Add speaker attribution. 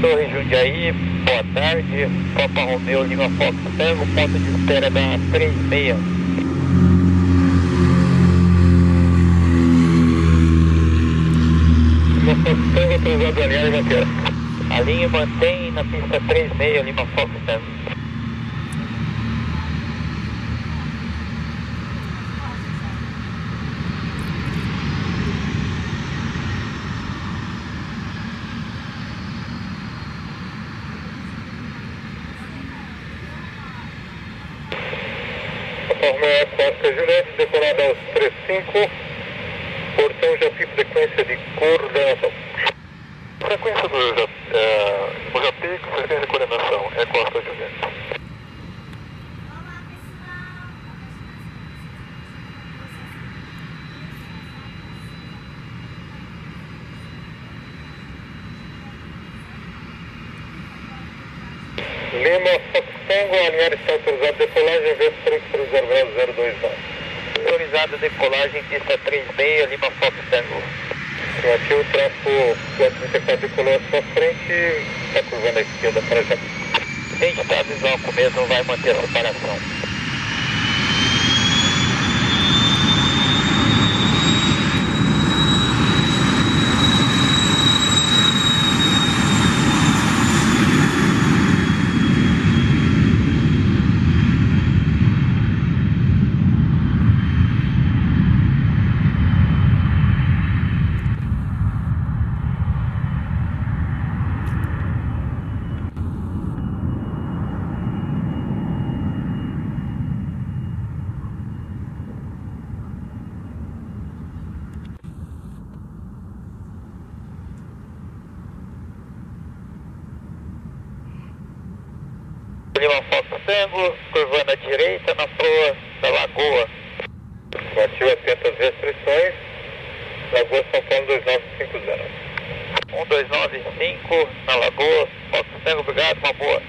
Speaker 1: Torre Jundiaí, boa tarde. Copa Romeu Lima Fox Tango, ponto de espera da 36. Lima Fox Tango, autorizado a linha. A linha mantém na pista 36, Lima Fox Tango. Romeo Costa Juliette, decolada aos 35, portão Japi, frequência de coordenação.
Speaker 2: Frequência do o Japi, frequência de coordenação, é Costa Juliette.
Speaker 1: Lima Fox Tango, alinhar está autorizado decolagem, vento 3300 029. Autorizada decolagem, pista 36, Lima Fox Tango. Aqui o tráfego 434 decolou à sua frente, está curvando a esquerda para já. Tem estado visual com mesmo, vai manter a separação. Lima Fox Tango, curvando à direita na proa da Lagoa. Batido atento às restrições. Lagoa São Paulo 2950. 1295 na Lagoa. Fox Tango, obrigado, uma boa.